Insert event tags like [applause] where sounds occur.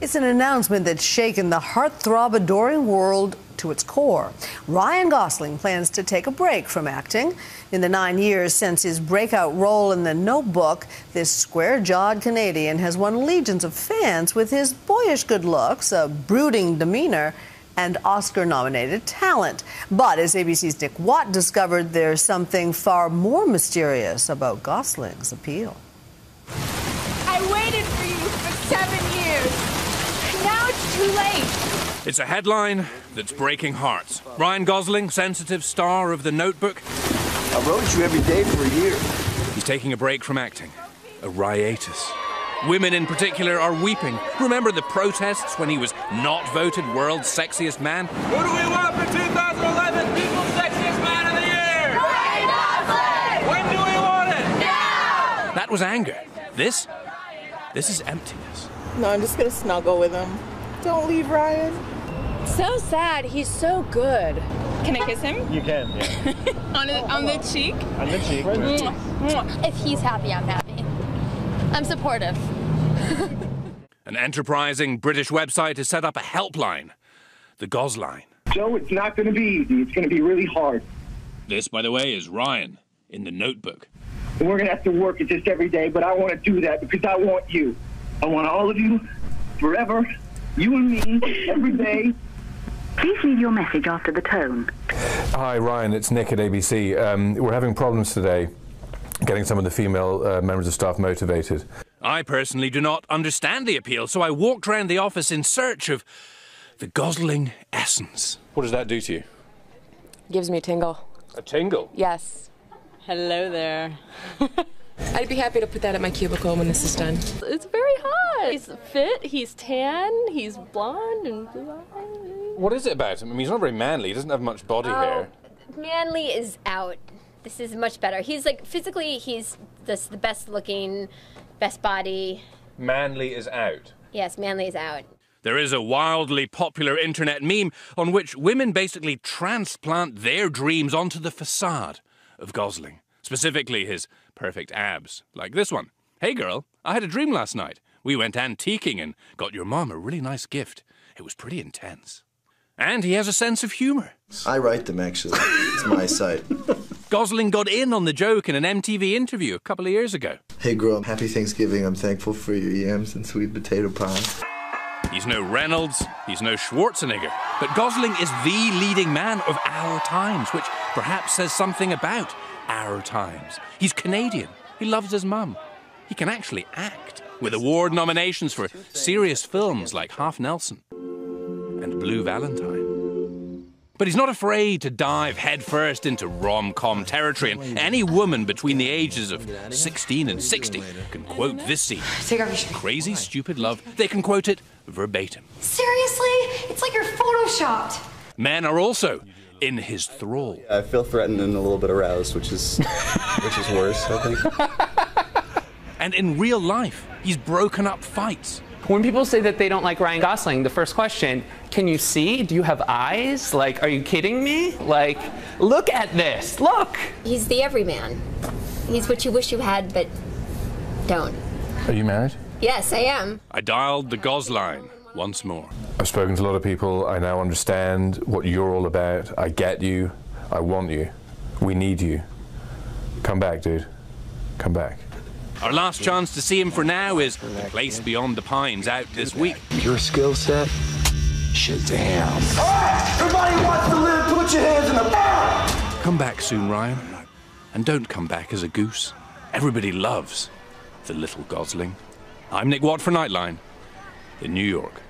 It's an announcement that's shaken the heartthrob adoring world to its core. Ryan Gosling plans to take a break from acting. In the nine years since his breakout role in The Notebook, this square jawed Canadian has won legions of fans with his boyish good looks, a brooding demeanor, and Oscar nominated talent. But as ABC's Nick Watt discovered, there's something far more mysterious about Gosling's appeal. I waited for you for seven years. Now it's too late. It's a headline that's breaking hearts. Ryan Gosling, sensitive star of The Notebook. I wrote you every day for a year. He's taking a break from acting, a hiatus. Women in particular are weeping. Remember the protests when he was not voted world's sexiest man? Who do we want for 2011 People's Sexiest Man of the Year? Ryan Gosling! When do we want it? Now! That was anger. This? This is emptiness. No, I'm just gonna snuggle with him. Don't leave Ryan. So sad. He's so good. Can I kiss him? You can, yeah. [laughs] on, the, on the cheek? On the cheek. If he's happy, I'm happy. I'm supportive. [laughs] An enterprising British website has set up a helpline, the Gosline. Joe, it's not going to be easy. It's going to be really hard. This, by the way, is Ryan in the notebook. And we're going to have to work at this every day, but I want to do that because I want you. I want all of you forever, you and me, every day. Please leave your message after the tone. Hi, Ryan. It's Nick at ABC. Um, we're having problems today getting some of the female uh, members of staff motivated. I personally do not understand the appeal, so I walked around the office in search of the Gosling essence. What does that do to you? Gives me a tingle. A tingle? Yes. Hello there. [laughs] I'd be happy to put that at my cubicle when this is done. It's very hot. He's fit, he's tan, he's blonde and blue eyes. What is it about him? I mean, he's not very manly. He doesn't have much body Oh, hair. Manly is out. This is much better. He's like physically, he's this, the best looking, best body. Manly is out. Yes, Manly is out. There is a wildly popular internet meme on which women basically transplant their dreams onto the facade of Gosling, specifically his perfect abs, like this one. Hey girl, I had a dream last night. We went antiquing and got your mom a really nice gift. It was pretty intense. And he has a sense of humour. I write them, actually. It's my site. Gosling got in on the joke in an MTV interview a couple of years ago. Hey, girl, happy Thanksgiving. I'm thankful for your yams and sweet potato pie. He's no Reynolds, he's no Schwarzenegger, but Gosling is the leading man of our times, which perhaps says something about our times. He's Canadian, he loves his mum, he can actually act, with award nominations for serious films like Half Nelson and Blue Valentine. But he's not afraid to dive headfirst into rom com territory, and any woman between the ages of 16 and 60 can quote this scene. Crazy Stupid Love. They can quote it verbatim. Seriously? It's like you're photoshopped. Men are also in his thrall. I feel threatened and a little bit aroused, which is which is worse, I think. [laughs] And in real life, he's broken up fights. When people say that they don't like Ryan Gosling, the first question, can you see? Do you have eyes? Like, are you kidding me? Like, look at this. Look. He's the everyman. He's what you wish you had, but don't. Are you married? Yes, I am. I dialed the Gosline once more. I've spoken to a lot of people. I now understand what you're all about. I get you. I want you. We need you. Come back, dude. Come back. Our last chance to see him for now is The Place Beyond the Pines out this week. Your skill set? Shazam. Everybody wants to live. Put your hands in the air. Come back soon, Ryan. And don't come back as a goose. Everybody loves the little Gosling. I'm Nick Watt for Nightline in New York.